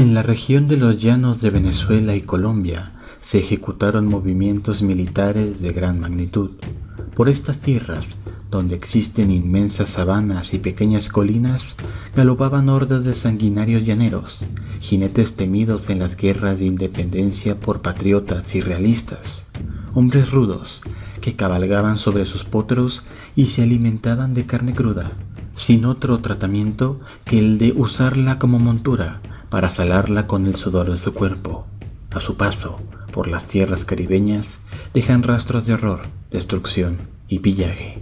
En la región de los llanos de Venezuela y Colombia se ejecutaron movimientos militares de gran magnitud. Por estas tierras, donde existen inmensas sabanas y pequeñas colinas, galopaban hordas de sanguinarios llaneros, jinetes temidos en las guerras de independencia por patriotas y realistas, hombres rudos que cabalgaban sobre sus potros y se alimentaban de carne cruda, sin otro tratamiento que el de usarla como montura para salarla con el sudor de su cuerpo. A su paso por las tierras caribeñas dejan rastros de horror, destrucción y pillaje.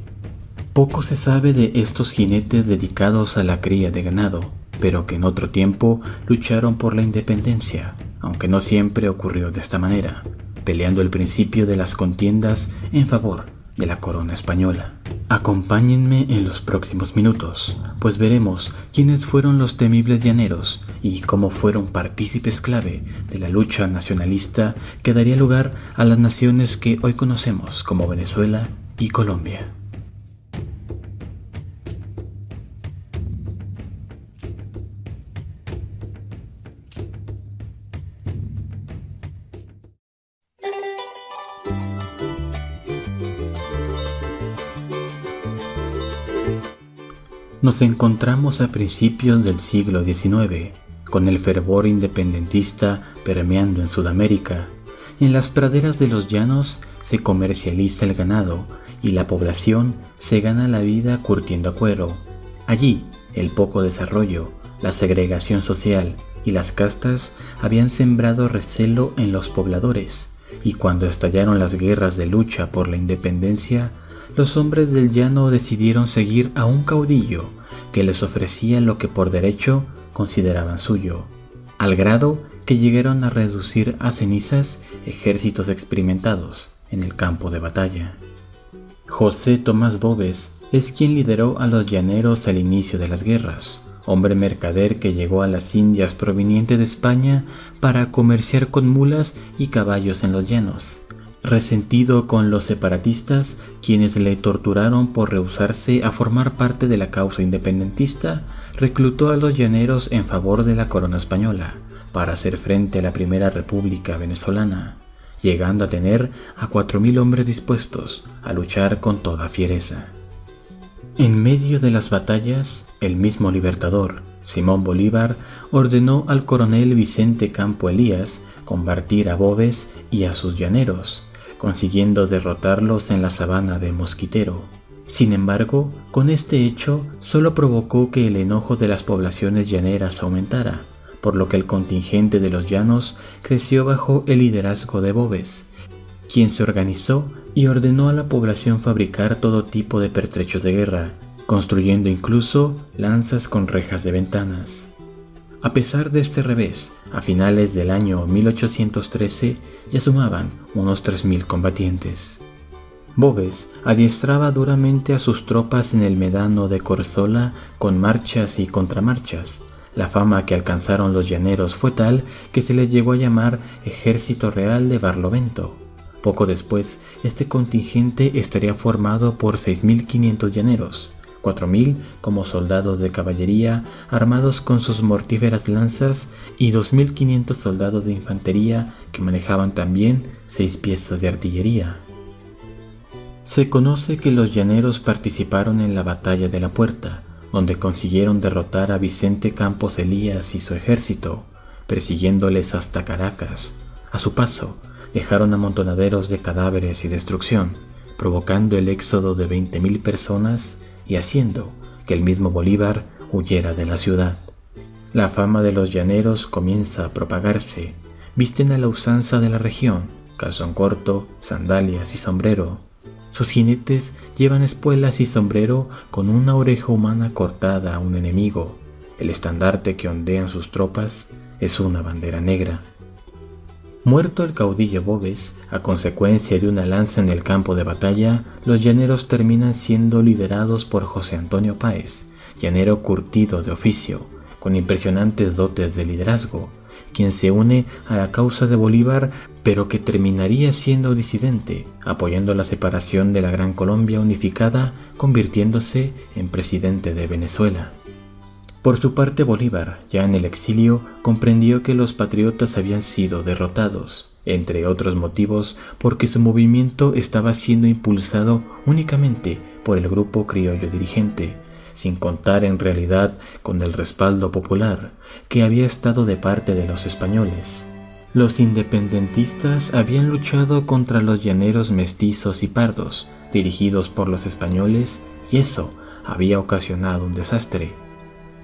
Poco se sabe de estos jinetes dedicados a la cría de ganado, pero que en otro tiempo lucharon por la independencia, aunque no siempre ocurrió de esta manera, peleando el principio de las contiendas en favor de la corona española. Acompáñenme en los próximos minutos, pues veremos quiénes fueron los temibles llaneros y cómo fueron partícipes clave de la lucha nacionalista que daría lugar a las naciones que hoy conocemos como Venezuela y Colombia. Nos encontramos a principios del siglo XIX, con el fervor independentista permeando en Sudamérica. En las praderas de los llanos se comercializa el ganado y la población se gana la vida curtiendo a cuero. Allí, el poco desarrollo, la segregación social y las castas habían sembrado recelo en los pobladores, y cuando estallaron las guerras de lucha por la independencia, los hombres del llano decidieron seguir a un caudillo que les ofrecía lo que por derecho consideraban suyo, al grado que llegaron a reducir a cenizas ejércitos experimentados en el campo de batalla. José Tomás Bobes es quien lideró a los llaneros al inicio de las guerras, hombre mercader que llegó a las Indias proveniente de España para comerciar con mulas y caballos en los llanos resentido con los separatistas, quienes le torturaron por rehusarse a formar parte de la causa independentista, reclutó a los llaneros en favor de la corona española para hacer frente a la primera república venezolana, llegando a tener a 4.000 hombres dispuestos a luchar con toda fiereza. En medio de las batallas, el mismo libertador, Simón Bolívar, ordenó al coronel Vicente Campo Elías combatir a Bobes y a sus llaneros, consiguiendo derrotarlos en la sabana de Mosquitero. Sin embargo, con este hecho solo provocó que el enojo de las poblaciones llaneras aumentara, por lo que el contingente de los llanos creció bajo el liderazgo de Bobes, quien se organizó y ordenó a la población fabricar todo tipo de pertrechos de guerra, construyendo incluso lanzas con rejas de ventanas. A pesar de este revés, a finales del año 1813 ya sumaban unos 3.000 combatientes. Bobes adiestraba duramente a sus tropas en el medano de Corzola con marchas y contramarchas. La fama que alcanzaron los llaneros fue tal que se les llegó a llamar Ejército Real de Barlovento. Poco después, este contingente estaría formado por 6.500 llaneros, 4.000 como soldados de caballería armados con sus mortíferas lanzas y 2.500 soldados de infantería que manejaban también seis piezas de artillería. Se conoce que los llaneros participaron en la batalla de la Puerta, donde consiguieron derrotar a Vicente Campos Elías y su ejército, persiguiéndoles hasta Caracas. A su paso, dejaron amontonaderos de cadáveres y destrucción, provocando el éxodo de 20.000 personas y haciendo que el mismo Bolívar huyera de la ciudad. La fama de los llaneros comienza a propagarse. Visten a la usanza de la región, calzón corto, sandalias y sombrero. Sus jinetes llevan espuelas y sombrero con una oreja humana cortada a un enemigo. El estandarte que ondean sus tropas es una bandera negra. Muerto el caudillo Bobes, a consecuencia de una lanza en el campo de batalla, los llaneros terminan siendo liderados por José Antonio Páez, llanero curtido de oficio, con impresionantes dotes de liderazgo, quien se une a la causa de Bolívar, pero que terminaría siendo disidente, apoyando la separación de la Gran Colombia unificada, convirtiéndose en presidente de Venezuela. Por su parte Bolívar, ya en el exilio, comprendió que los patriotas habían sido derrotados, entre otros motivos porque su movimiento estaba siendo impulsado únicamente por el grupo criollo dirigente, sin contar en realidad con el respaldo popular que había estado de parte de los españoles. Los independentistas habían luchado contra los llaneros mestizos y pardos, dirigidos por los españoles, y eso había ocasionado un desastre.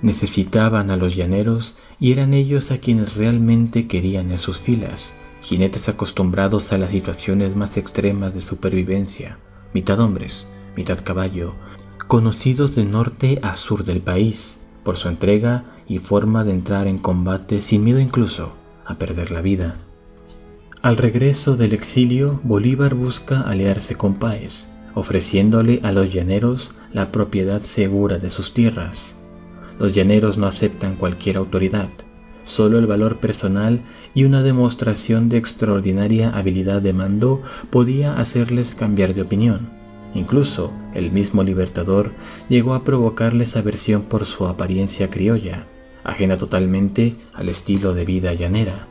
Necesitaban a los llaneros y eran ellos a quienes realmente querían en sus filas, jinetes acostumbrados a las situaciones más extremas de supervivencia, mitad hombres, mitad caballo, conocidos de norte a sur del país por su entrega y forma de entrar en combate sin miedo incluso a perder la vida. Al regreso del exilio, Bolívar busca aliarse con Páez, ofreciéndole a los llaneros la propiedad segura de sus tierras. Los llaneros no aceptan cualquier autoridad, solo el valor personal y una demostración de extraordinaria habilidad de mando podía hacerles cambiar de opinión. Incluso el mismo Libertador llegó a provocarles aversión por su apariencia criolla, ajena totalmente al estilo de vida llanera.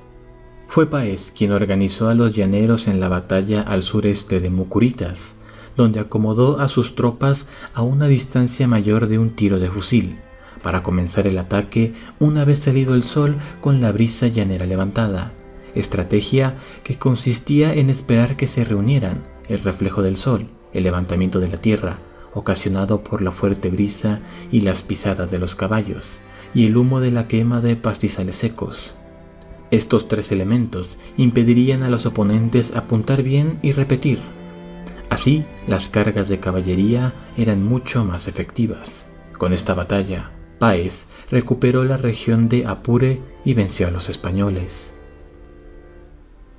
Fue Páez quien organizó a los llaneros en la batalla al sureste de Mucuritas, donde acomodó a sus tropas a una distancia mayor de un tiro de fusil, para comenzar el ataque una vez salido el sol con la brisa llanera levantada, estrategia que consistía en esperar que se reunieran el reflejo del sol, el levantamiento de la tierra, ocasionado por la fuerte brisa y las pisadas de los caballos, y el humo de la quema de pastizales secos. Estos tres elementos impedirían a los oponentes apuntar bien y repetir. Así, las cargas de caballería eran mucho más efectivas. Con esta batalla, Páez recuperó la región de Apure y venció a los españoles.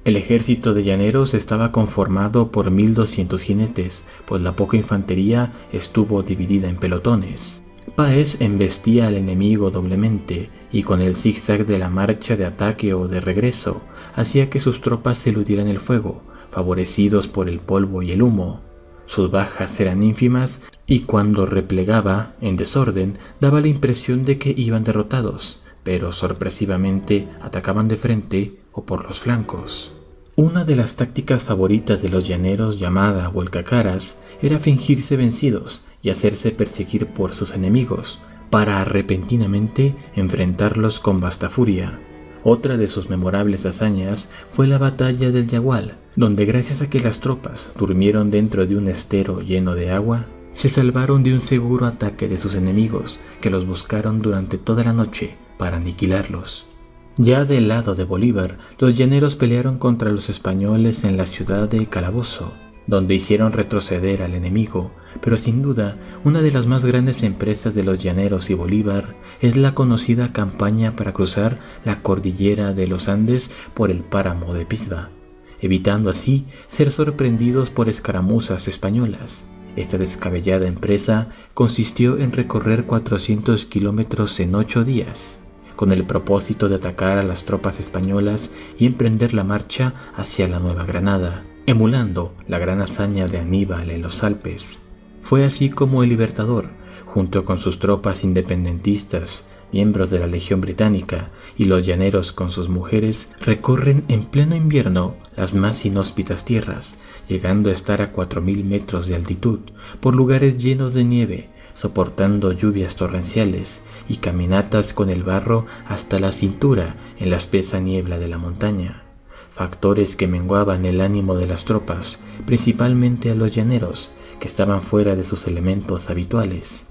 El ejército de llaneros estaba conformado por 1200 jinetes, pues la poca infantería estuvo dividida en pelotones. Páez embestía al enemigo doblemente y con el zigzag de la marcha de ataque o de regreso hacía que sus tropas eludieran el fuego, favorecidos por el polvo y el humo. Sus bajas eran ínfimas y cuando replegaba en desorden daba la impresión de que iban derrotados, pero sorpresivamente atacaban de frente o por los flancos. Una de las tácticas favoritas de los llaneros llamada vuelcacaras era fingirse vencidos y hacerse perseguir por sus enemigos, para repentinamente enfrentarlos con vasta furia. Otra de sus memorables hazañas fue la batalla del Yagual, donde gracias a que las tropas durmieron dentro de un estero lleno de agua, se salvaron de un seguro ataque de sus enemigos, que los buscaron durante toda la noche para aniquilarlos. Ya del lado de Bolívar, los llaneros pelearon contra los españoles en la ciudad de Calabozo, donde hicieron retroceder al enemigo, pero sin duda una de las más grandes empresas de los llaneros y Bolívar es la conocida campaña para cruzar la cordillera de los Andes por el páramo de Pisba, evitando así ser sorprendidos por escaramuzas españolas. Esta descabellada empresa consistió en recorrer 400 kilómetros en ocho días, con el propósito de atacar a las tropas españolas y emprender la marcha hacia la Nueva Granada emulando la gran hazaña de Aníbal en los Alpes. Fue así como el Libertador, junto con sus tropas independentistas, miembros de la Legión Británica y los llaneros con sus mujeres, recorren en pleno invierno las más inhóspitas tierras, llegando a estar a 4.000 metros de altitud, por lugares llenos de nieve, soportando lluvias torrenciales y caminatas con el barro hasta la cintura en la espesa niebla de la montaña factores que menguaban el ánimo de las tropas, principalmente a los llaneros, que estaban fuera de sus elementos habituales.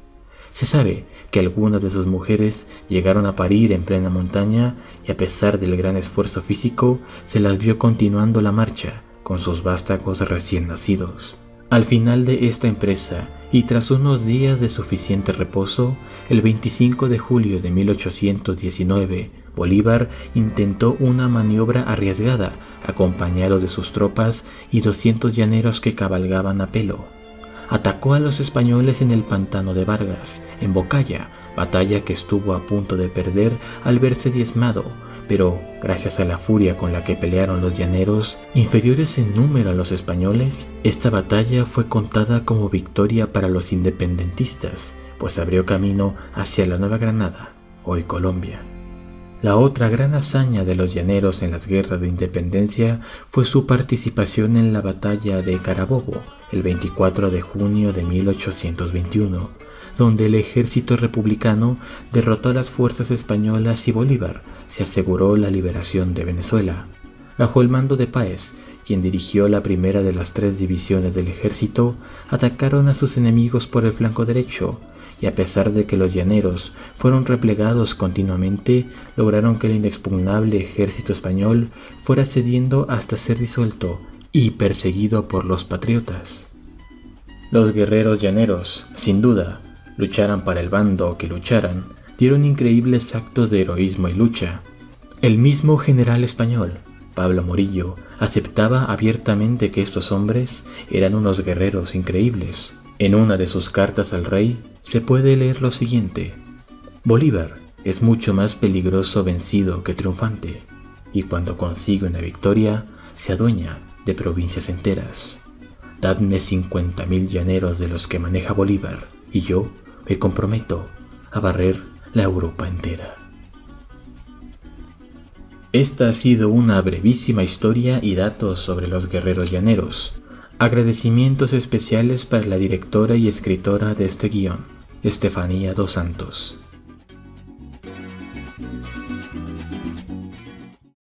Se sabe que algunas de sus mujeres llegaron a parir en plena montaña y a pesar del gran esfuerzo físico, se las vio continuando la marcha con sus vástagos recién nacidos. Al final de esta empresa, y tras unos días de suficiente reposo, el 25 de julio de 1819, Bolívar intentó una maniobra arriesgada, acompañado de sus tropas y 200 llaneros que cabalgaban a pelo. Atacó a los españoles en el pantano de Vargas, en Bocaya, batalla que estuvo a punto de perder al verse diezmado, pero gracias a la furia con la que pelearon los llaneros, inferiores en número a los españoles, esta batalla fue contada como victoria para los independentistas, pues abrió camino hacia la Nueva Granada hoy Colombia. La otra gran hazaña de los llaneros en las guerras de independencia fue su participación en la batalla de Carabobo el 24 de junio de 1821, donde el ejército republicano derrotó a las fuerzas españolas y Bolívar se aseguró la liberación de Venezuela. Bajo el mando de Páez, quien dirigió la primera de las tres divisiones del ejército, atacaron a sus enemigos por el flanco derecho, y a pesar de que los llaneros fueron replegados continuamente, lograron que el inexpugnable ejército español fuera cediendo hasta ser disuelto y perseguido por los patriotas. Los guerreros llaneros, sin duda, lucharan para el bando que lucharan, dieron increíbles actos de heroísmo y lucha. El mismo general español, Pablo Morillo, aceptaba abiertamente que estos hombres eran unos guerreros increíbles. En una de sus cartas al rey se puede leer lo siguiente. Bolívar es mucho más peligroso vencido que triunfante, y cuando consigue una victoria se adueña de provincias enteras. Dadme cincuenta mil llaneros de los que maneja Bolívar, y yo me comprometo a barrer la Europa entera. Esta ha sido una brevísima historia y datos sobre los guerreros llaneros. Agradecimientos especiales para la directora y escritora de este guion, Estefanía Dos Santos.